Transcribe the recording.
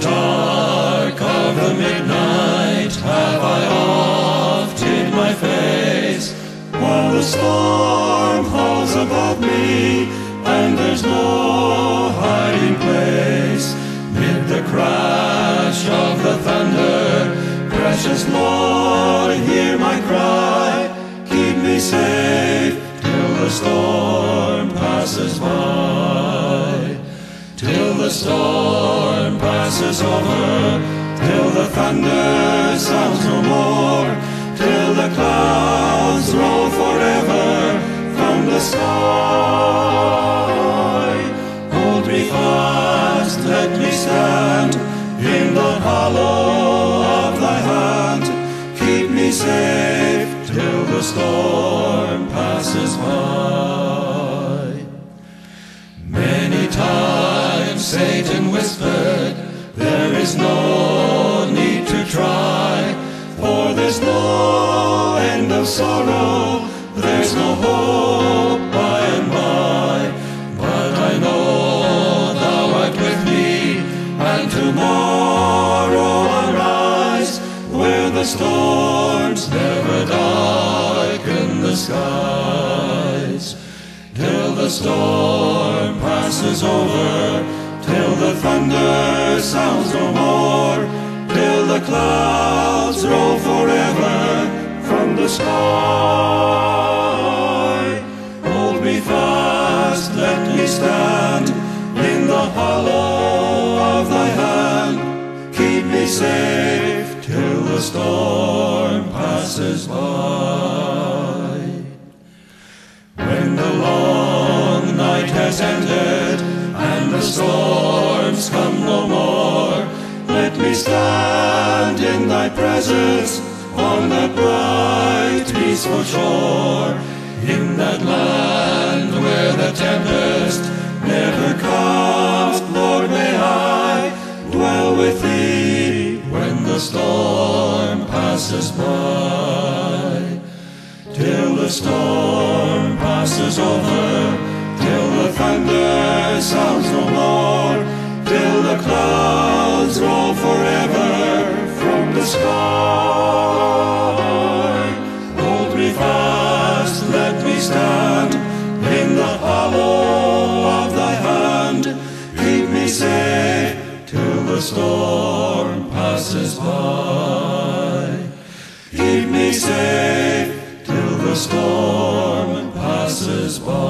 dark of the midnight have I oft hid my face, while the storm howls above me, and there's no hiding place. Mid the crash of the thunder, precious Lord, hear my cry, keep me safe till the storm passes by. Till the storm passes over, till the thunder sounds no more, till the clouds roll forever from the sky. Hold me fast, let me stand in the hollow of thy hand. Keep me safe till the storm Satan whispered, There is no need to try, for there's no end of sorrow, there's no hope by and by. But I know thou art with me, and tomorrow I'll rise, where the storms never darken the skies till the storm passes over, the thunder sounds no more, till the clouds roll forever from the sky. Hold me fast, let me stand in the hollow of thy hand. Keep me safe till the storm passes by. Presence on that bright, peaceful shore, in that land where the tempest never comes. Lord, may I dwell with thee when the storm passes by till the storm passes over, till the thunder sounds no more, the storm passes by. Keep me safe till the storm passes by.